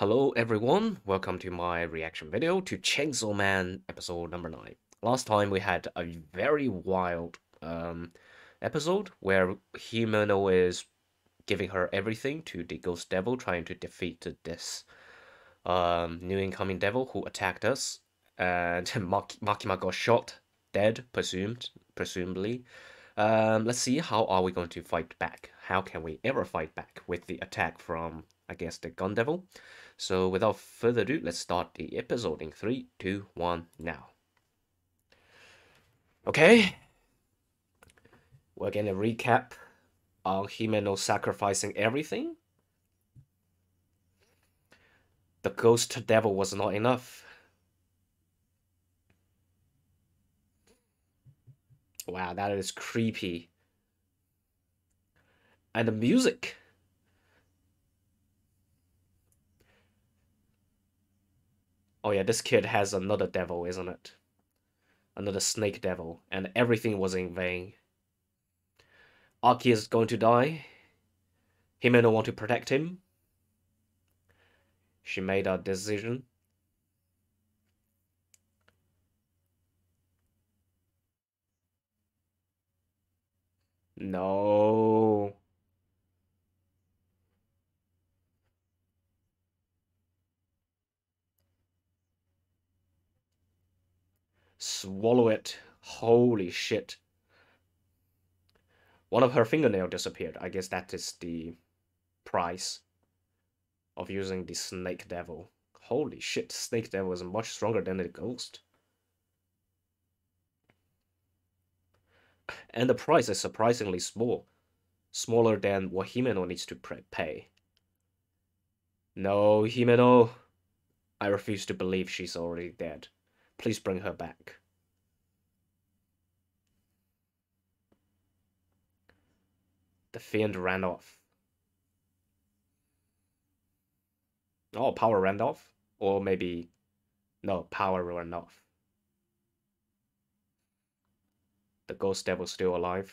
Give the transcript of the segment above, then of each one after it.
Hello everyone, welcome to my reaction video to Chainsaw Man episode number 9. Last time we had a very wild um, episode where Himeno is giving her everything to the Ghost Devil trying to defeat this um, new incoming devil who attacked us and Mak Makima got shot, dead, presumed, presumably. Um, let's see how are we going to fight back. How can we ever fight back with the attack from, I guess, the Gun Devil? So without further ado, let's start the episode in 3, 2, 1, now. Okay. We're gonna recap on Himeno sacrificing everything. The ghost devil was not enough. Wow, that is creepy. And the music. Oh yeah, this kid has another devil, isn't it? Another snake devil, and everything was in vain. Aki is going to die. Himeno want to protect him. She made a decision. No. Swallow it. Holy shit. One of her fingernail disappeared. I guess that is the price of using the Snake Devil. Holy shit, Snake Devil is much stronger than the Ghost. And the price is surprisingly small. Smaller than what Himeno needs to pay. No, Himeno. I refuse to believe she's already dead. Please bring her back. The fiend ran off. Oh, power ran off? Or maybe... No, power ran off. The ghost devil still alive.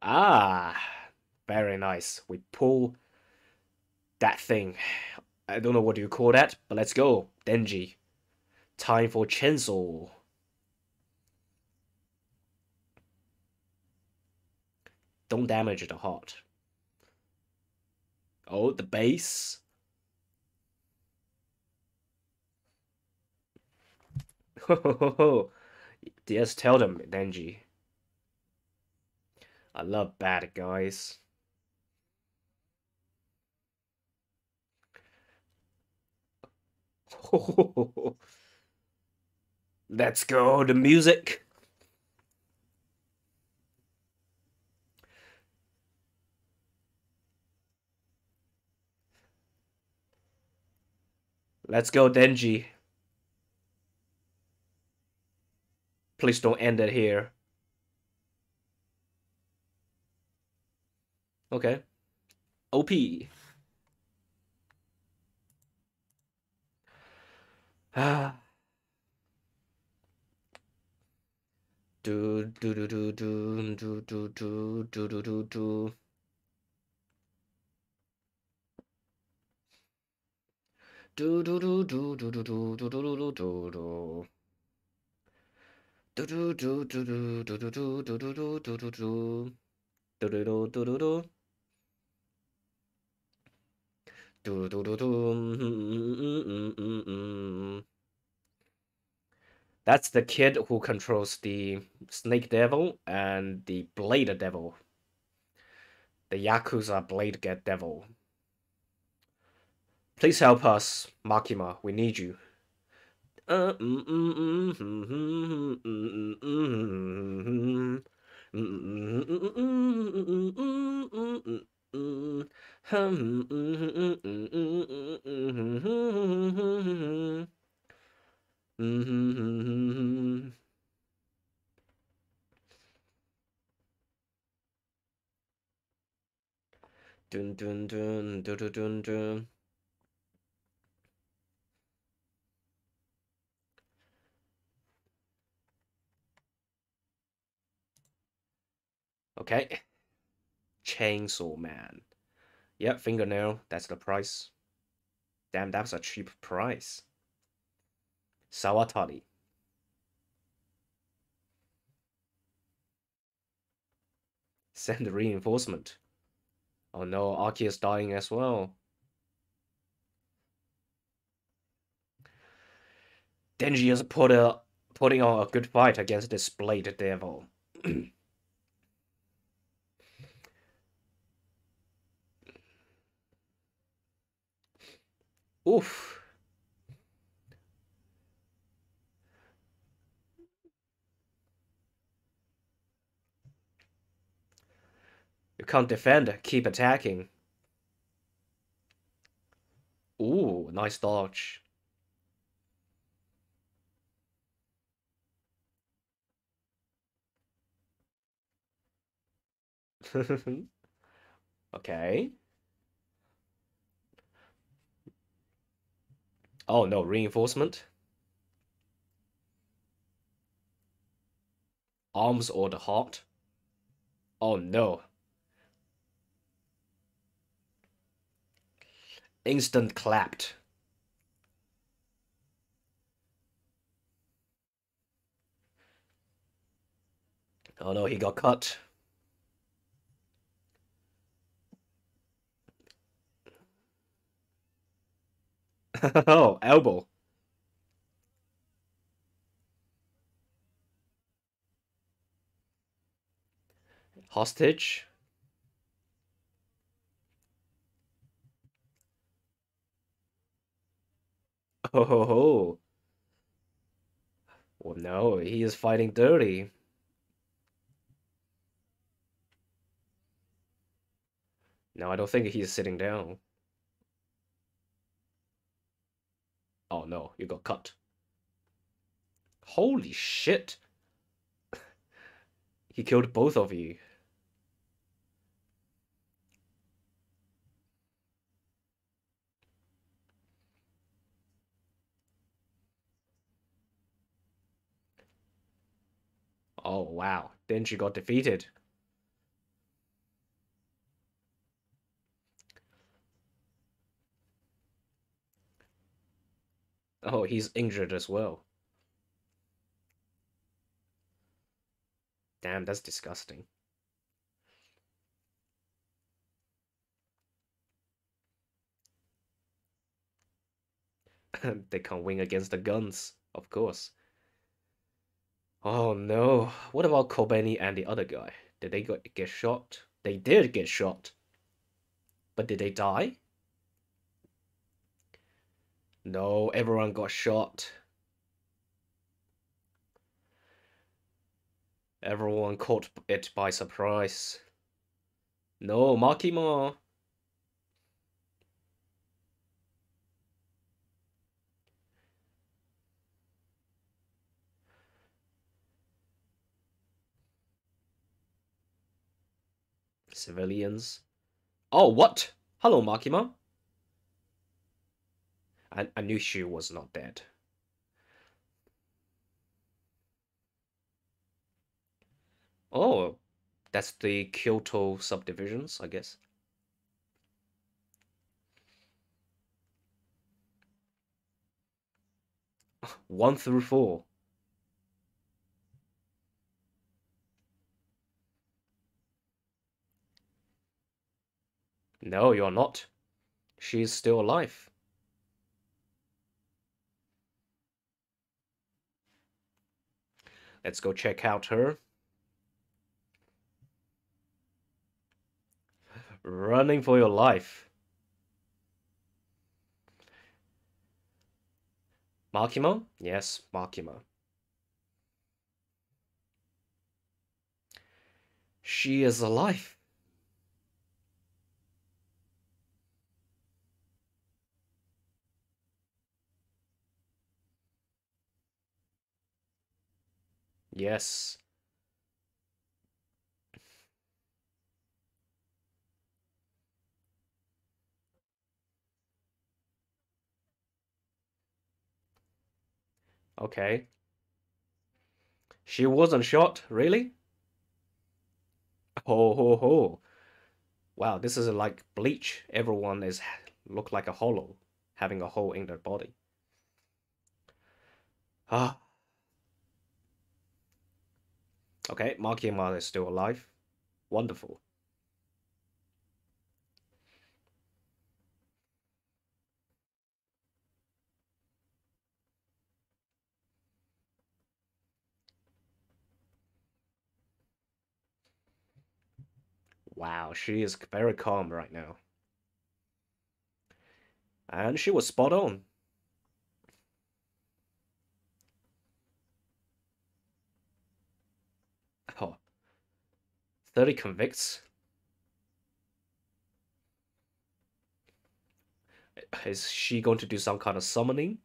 Ah, very nice. We pull that thing I don't know what you call that, but let's go. Denji. Time for Chainsaw. Don't damage the heart. Oh, the base. yes, tell them, Denji. I love bad guys. Let's go to music. Let's go, Denji. Please don't end it here. Okay. OP. Ah. Do do do do do do do do do do do do. Do do do do do do do do do do do do. Do do do do do do do do do do do do do do. Do do do do do do. Do. That's the kid who controls the Snake Devil and the Blade Devil. The Yakuza Blade Get Devil. Please help us, Makima. We need you. Mm, hum, mm, mm, Dun dun dun dun dun dun dun. Okay. Chainsaw Man. Yep, fingernail. That's the price. Damn, that's a cheap price. Sawatari. Send reinforcement. Oh no, Aki is dying as well. Denji is put a, putting on a good fight against this Blade Devil. Oof. You can't defend, keep attacking. Ooh, nice dodge. okay. Oh no, reinforcement. Arms or the heart. Oh no. Instant clapped. Oh no, he got cut. oh, elbow. Hostage. Oh ho ho. Well, no, he is fighting dirty. No, I don't think he's sitting down. Oh no, you got cut. Holy shit. he killed both of you. Oh wow, then she got defeated. Oh, he's injured as well. Damn, that's disgusting. they can't win against the guns, of course. Oh no. What about Kobeni and the other guy? Did they get shot? They did get shot. But did they die? No, everyone got shot. Everyone caught it by surprise. No, Makima. Civilians. Oh, what? Hello, Makima. I, I knew she was not dead. Oh, that's the Kyoto subdivisions, I guess. One through four. No, you're not. She is still alive. Let's go check out her. Running for your life. Makima? Yes, Makima. She is alive. Yes. Okay. She wasn't shot, really? Ho ho ho. Wow, this is like Bleach. Everyone is look like a hollow, having a hole in their body. Ah. Okay, Makima is still alive. Wonderful. Wow, she is very calm right now. And she was spot on. Oh, 30 convicts. Is she going to do some kind of summoning?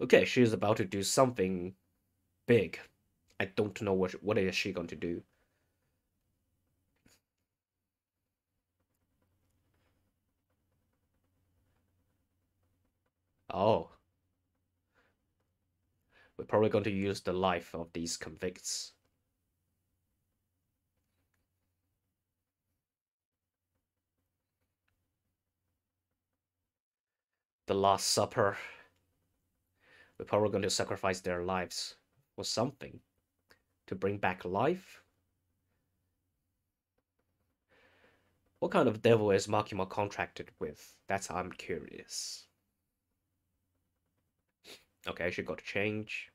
Okay, she is about to do something big. I don't know what what is she going to do. Oh. We're probably going to use the life of these convicts. The Last Supper. We're probably going to sacrifice their lives or something to bring back life? What kind of devil is Makima contracted with? That's I'm curious. Okay, I should got to change.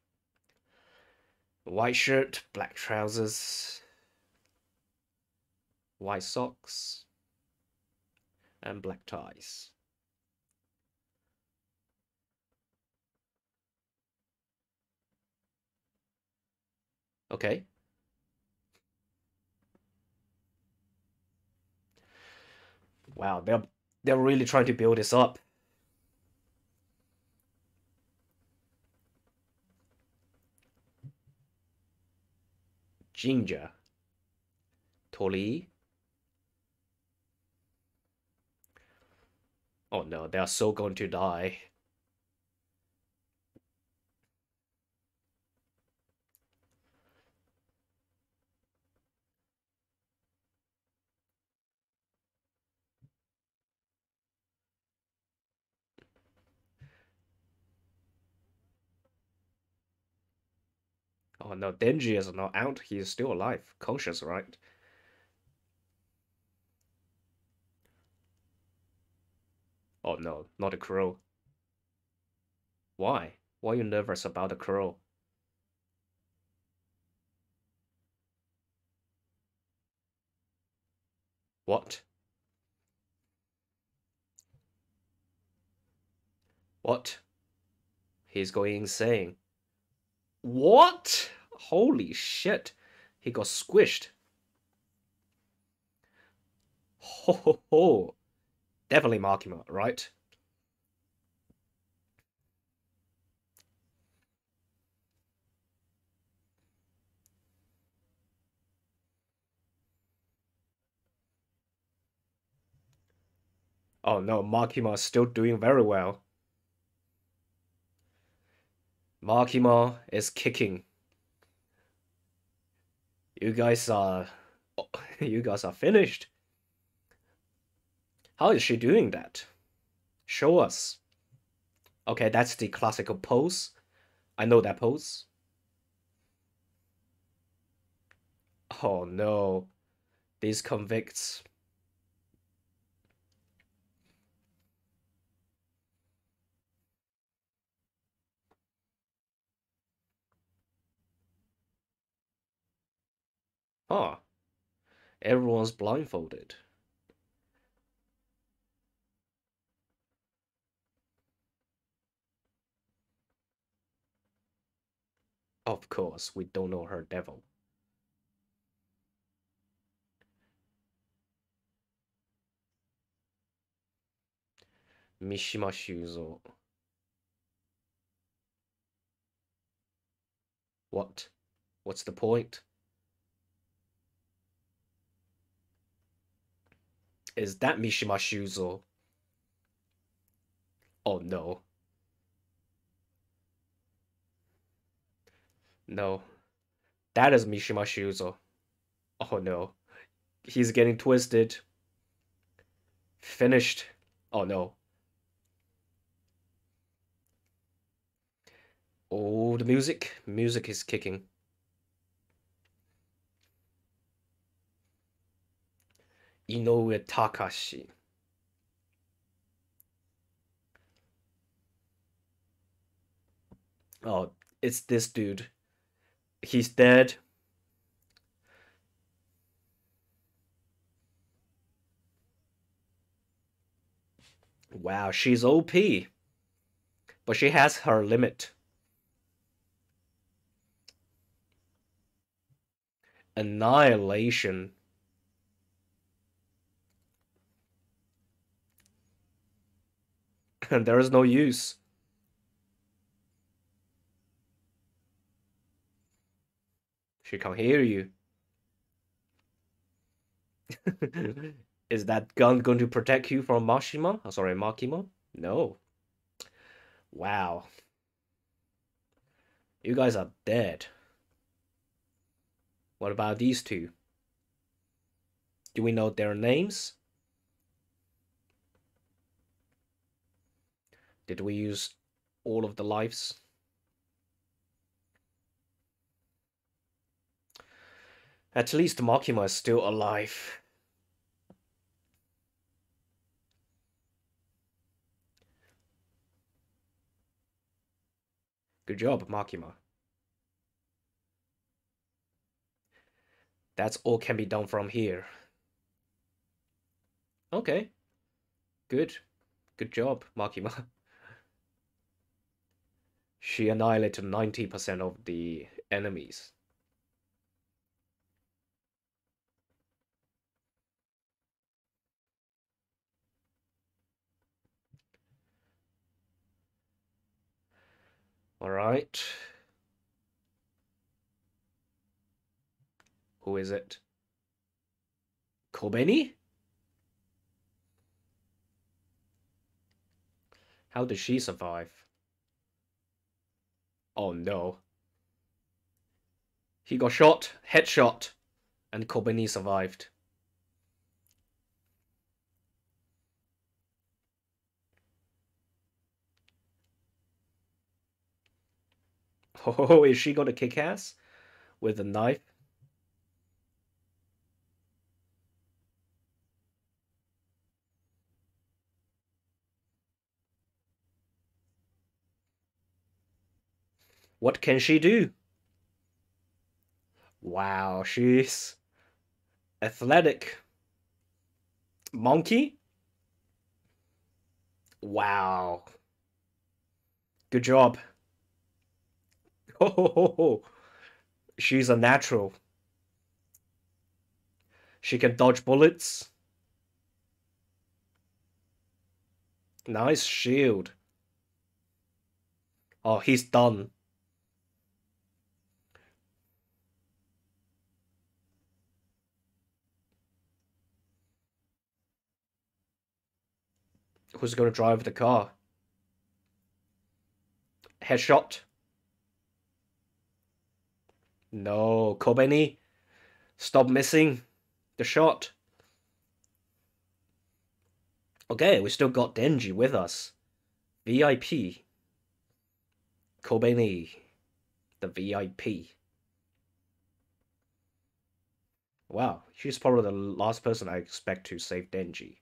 White shirt, black trousers, white socks, and black ties. Okay. Wow, they're they're really trying to build this up. Ginger. Tori. Oh no, they are so going to die. Oh no, Denji is not out. He is still alive, conscious, right? Oh no, not a crow. Why? Why are you nervous about the crow? What? What? He's going insane. What? Holy shit. He got squished. Ho ho ho. Definitely Makima, right? Oh no, Makima is still doing very well. Makima is kicking. You guys are... You guys are finished. How is she doing that? Show us. Okay, that's the classical pose. I know that pose. Oh no. These convicts. Huh. Everyone's blindfolded. Of course, we don't know her devil. Mishima Shuzo. What? What's the point? Is that Mishima Shuzo? Oh no. No. That is Mishima Shuzo. Oh no. He's getting twisted. Finished. Oh no. Oh, the music. Music is kicking. Inoue Takashi. Oh, it's this dude. He's dead. Wow, she's OP. But she has her limit. Annihilation. There is no use. She can't hear you. Is that gun going to protect you from Mashima? Oh, sorry, Makima? No. Wow. You guys are dead. What about these two? Do we know their names? Did we use all of the lives? At least Makima is still alive. Good job, Makima. That's all can be done from here. Okay. Good. Good job, Makima. She annihilated 90% of the enemies. All right. Who is it? Kobeni? How does she survive? Oh no. He got shot, headshot, and Kobeni survived. Oh, is she gonna kick ass with a knife? What can she do? Wow, she's athletic. Monkey? Wow. Good job. Oh, she's a natural. She can dodge bullets. Nice shield. Oh, he's done. Who's going to drive the car? Headshot. No, Kobeni. Stop missing the shot. Okay, we still got Denji with us. VIP. Kobeni. The VIP. Wow, she's probably the last person I expect to save Denji.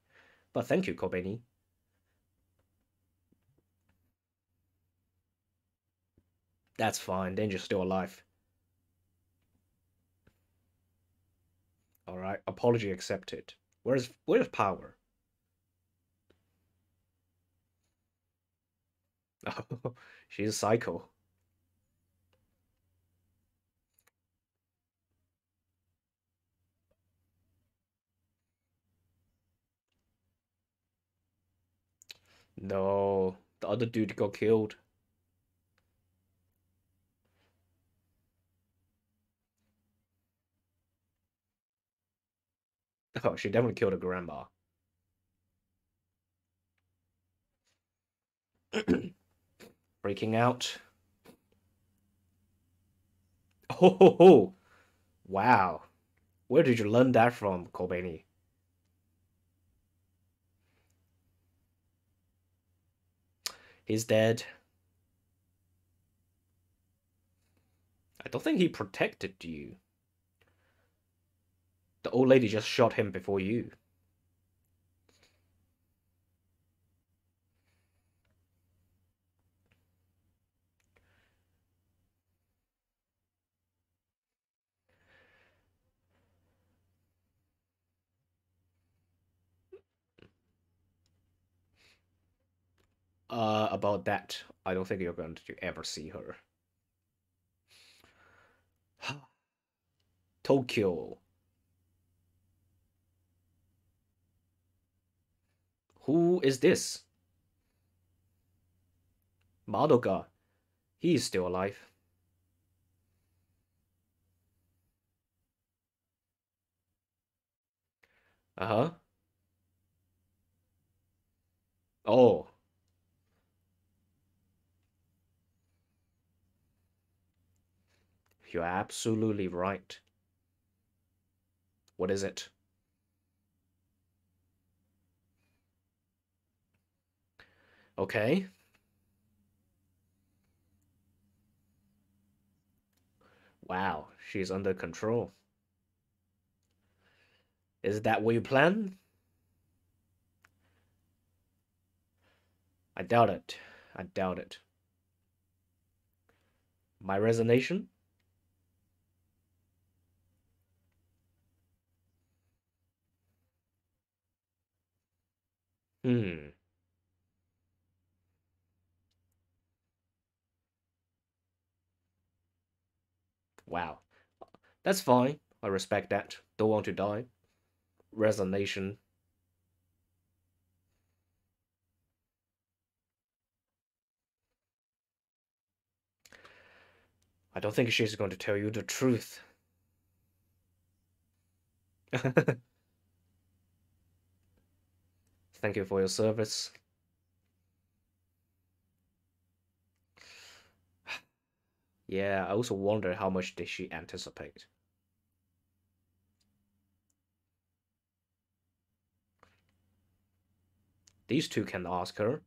But thank you, Kobeni. That's fine, Denji's still alive. All right, apology accepted. Where's where's power? Oh, she's a psycho. No, the other dude got killed. Oh, she definitely killed a grandma. Freaking out. Oh. Wow. Where did you learn that from, Kobeni? He's dead. I don't think he protected you. The old lady just shot him before you. Uh, about that, I don't think you're going to ever see her. Tokyo. Who is this? Madoka. He is still alive. Uh-huh. Oh. You're absolutely right. What is it? Okay. Wow, she's under control. Is that what you plan? I doubt it. I doubt it. My resignation? Hmm. Wow. That's fine. I respect that. Don't want to die. Resignation. I don't think she's going to tell you the truth. Thank you for your service. Yeah, I also wonder how much did she anticipate. These two can ask her.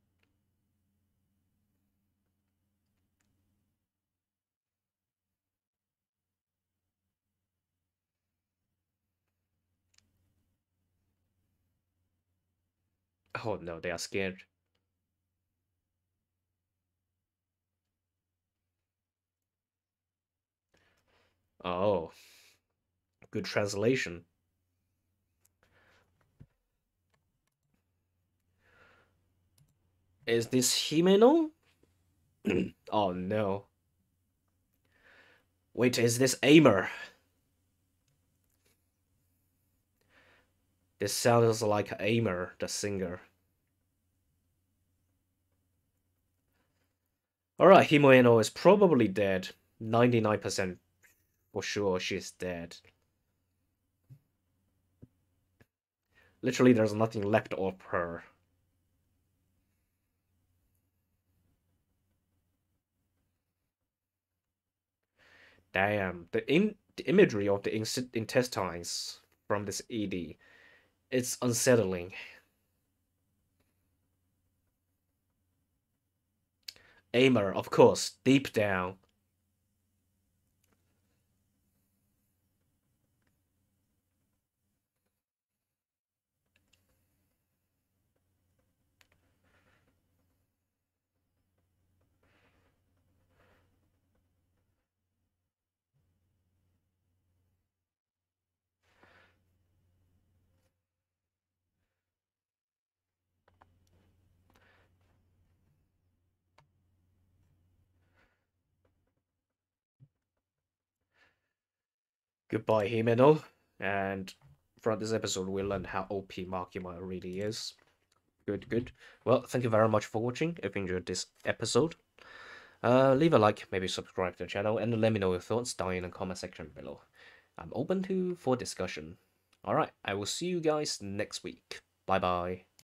Oh no, they are scared. Oh, good translation. Is this Himeno? oh no. Wait, is this Aimer? This sounds like Aimer, the singer. Alright, Himeno is probably dead. 99% for sure she's dead. Literally, there's nothing left of her. Damn, the, in, the imagery of the in intestines from this ED, it's unsettling. Aimer, of course, deep down, Goodbye, Himeno. And from this episode, we learned how OP Makima really is. Good, good. Well, thank you very much for watching. If you enjoyed this episode, uh, leave a like, maybe subscribe to the channel, and let me know your thoughts down in the comment section below. I'm open to for discussion. Alright, I will see you guys next week. Bye bye.